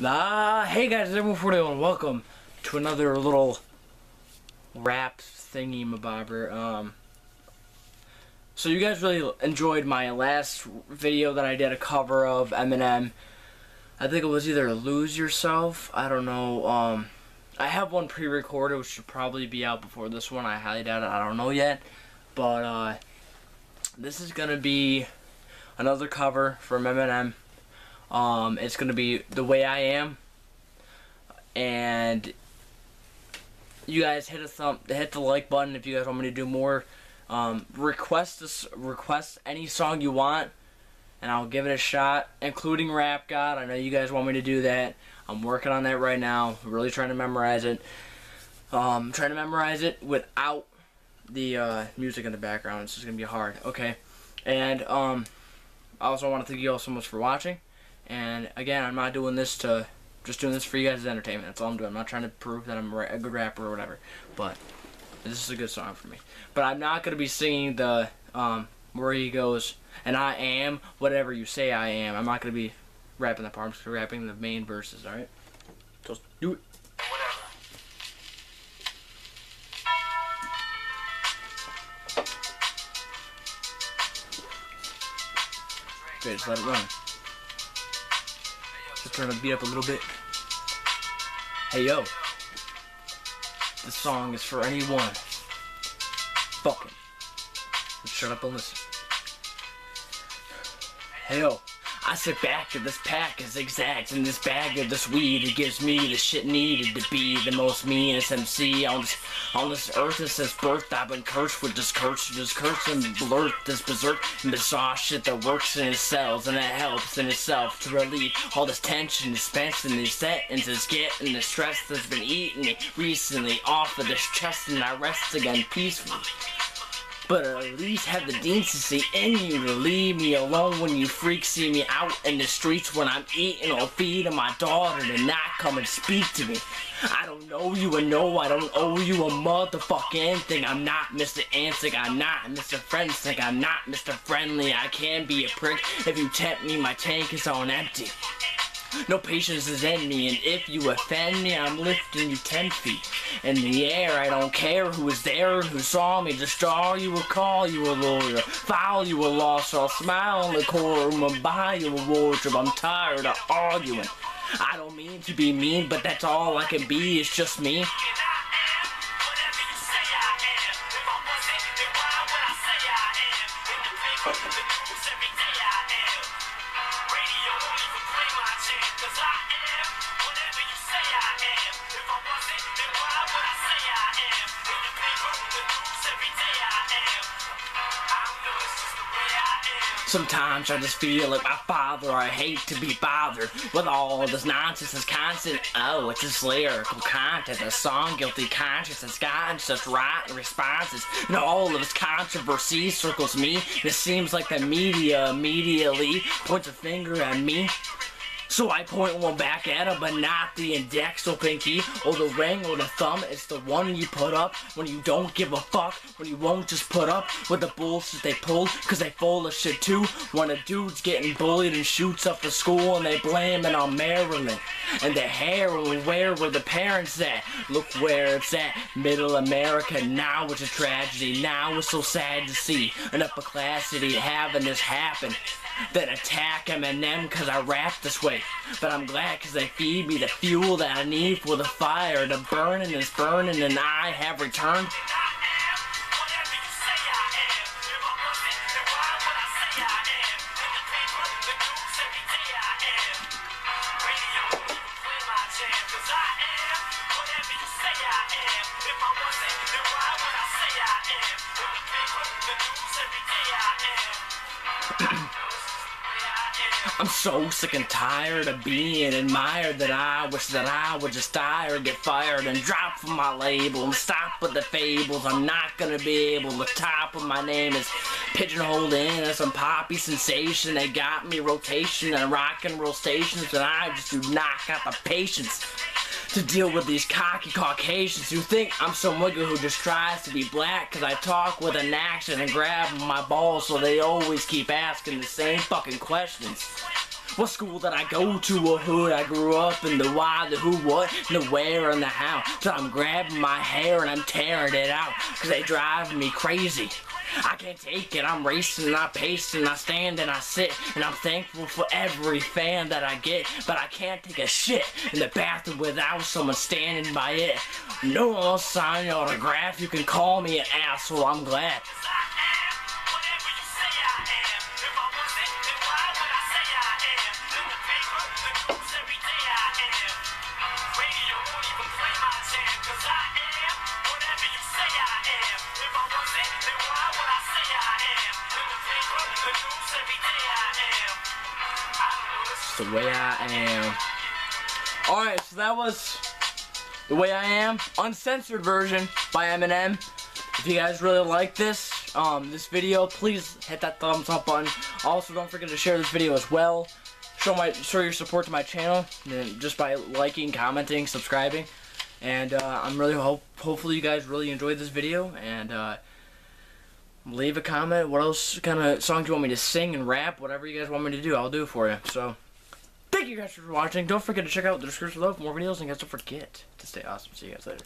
Ah, hey guys, it's everyone, 41. Welcome to another little rap thingy mabobber. Um, so you guys really enjoyed my last video that I did a cover of Eminem. I think it was either Lose Yourself. I don't know. Um, I have one pre-recorded, which should probably be out before this one. I highly doubt it. I don't know yet, but uh, this is gonna be another cover from Eminem. Um, it's gonna be the way I am, and you guys hit a thumb, hit the like button if you guys want me to do more. Um, request this, request any song you want, and I'll give it a shot, including Rap God. I know you guys want me to do that. I'm working on that right now. Really trying to memorize it. Um, trying to memorize it without the uh, music in the background. It's just gonna be hard. Okay, and um, I also want to thank you all so much for watching. And again, I'm not doing this to just doing this for you guys entertainment. That's all I'm doing. I'm not trying to prove that I'm a good rapper or whatever. But this is a good song for me. But I'm not gonna be singing the um, where he goes and I am whatever you say I am. I'm not gonna be rapping the part. I'm rapping the main verses. All right. Just do it. Okay, just let it run. Turn the beat up a little bit. Hey yo. This song is for anyone. Fucking. Shut up and listen. Hey yo. I sit back of this pack of zigzags and this bag of this weed. It gives me the shit needed to be the most meanest MC on this on this earth. Since birth, I've been cursed with this curse, this curse and blurt, this berserk and bizarre shit that works in its cells and it helps in itself to relieve all this tension, suspense, and these settings is getting the stress that's been eating me recently off of this chest, and I rest again peacefully. But at least have the decency in you to leave me alone when you freaks see me out in the streets when I'm eating or feeding my daughter to not come and speak to me. I don't know you and no, I don't owe you a motherfucking thing. I'm not Mr. Ansig, I'm not Mr. Friendstick, I'm not Mr. Friendly. I can be a prick if you tempt me, my tank is on empty. No patience is in me, and if you offend me, I'm lifting you ten feet in the air. I don't care who was there and who saw me. Just draw you a call, you a lawyer. File you a lawsuit. I'll smile in the courtroom and buy you a wardrobe. I'm tired of arguing. I don't mean to be mean, but that's all I can be. It's just me. Sometimes I just feel like my father. I hate to be bothered with all this nonsense. It's constant. Oh, it's just lyrical content. A song, guilty conscience has gotten such rotten responses. And all of this controversy circles me. It seems like the media immediately points a finger at me. So I point one back at him, but not the index or pinky, or the ring, or the thumb. It's the one you put up when you don't give a fuck, when you won't just put up with the bullshit they pull, cause they full of shit too. When a dude's getting bullied and shoots up the school, and they blame it on Maryland. And the heroin, where were the parents at? Look where it's at, middle America. Now it's a tragedy, now it's so sad to see an upper class city having this happen. Then attack Eminem cause I rap this way. But I'm glad cause they feed me the fuel that I need for the fire. The burning is burning and I have returned. I'm so sick and tired of being admired that I wish that I would just die or get fired and drop from my label and stop with the fables. I'm not gonna be able to top of my name is pigeonholed in as some poppy sensation. They got me rotation and rock and roll stations and I just do not got the patience to deal with these cocky Caucasians who think I'm some nigga who just tries to be black cause I talk with an accent and grab my balls so they always keep asking the same fucking questions. What school did I go to? What hood I grew up in? The why, the who, what, the where, and the how. So I'm grabbing my hair and I'm tearing it out. Cause they drive me crazy. I can't take it. I'm racing, I pace, and I stand and I sit, and I'm thankful for every fan that I get. But I can't take a shit in the bathroom without someone standing by it. No sign autograph. You can call me an asshole. I'm glad. The way I am. Alright, so that was The Way I Am, uncensored version by Eminem. If you guys really like this, um, this video, please hit that thumbs up button. Also, don't forget to share this video as well. Show my show your support to my channel just by liking, commenting, subscribing. And uh, I'm really hope hopefully you guys really enjoyed this video and uh, leave a comment. What else kind of songs you want me to sing and rap? Whatever you guys want me to do, I'll do for you. So. Thank you guys for watching. Don't forget to check out the description below for more videos, and guys, don't forget to stay awesome. See you guys later.